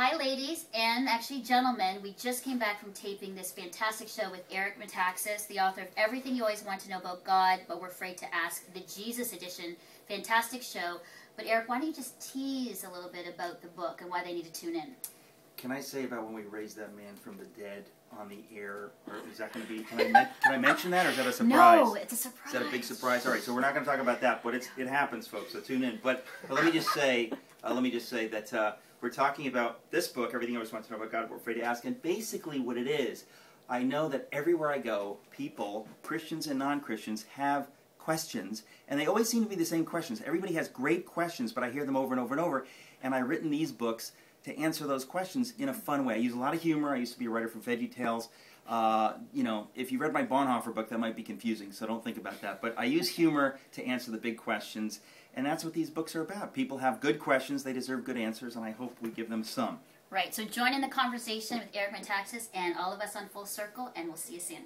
Hi, ladies, and actually, gentlemen. We just came back from taping this fantastic show with Eric Metaxas, the author of Everything You Always Want to Know About God, but We're Afraid to Ask, the Jesus Edition. Fantastic show. But, Eric, why don't you just tease a little bit about the book and why they need to tune in? Can I say about when we raised that man from the dead on the air? Or is that going to be? Can I, men- can I mention that, or is that a surprise? No, it's a surprise. Is that a big surprise? All right, so we're not going to talk about that, but it's it happens, folks. So tune in. But, but let me just say, uh, let me just say that uh, we're talking about this book, everything I always want to know about God, we're afraid to ask, and basically what it is. I know that everywhere I go, people, Christians and non-Christians, have questions, and they always seem to be the same questions. Everybody has great questions, but I hear them over and over and over. And I've written these books to answer those questions in a fun way. I use a lot of humor. I used to be a writer for Veggie Tales. Uh, you know, if you read my Bonhoeffer book, that might be confusing, so don't think about that. But I use humor to answer the big questions, and that's what these books are about. People have good questions, they deserve good answers, and I hope we give them some. Right, so join in the conversation with Eric Metaxas and all of us on Full Circle, and we'll see you soon.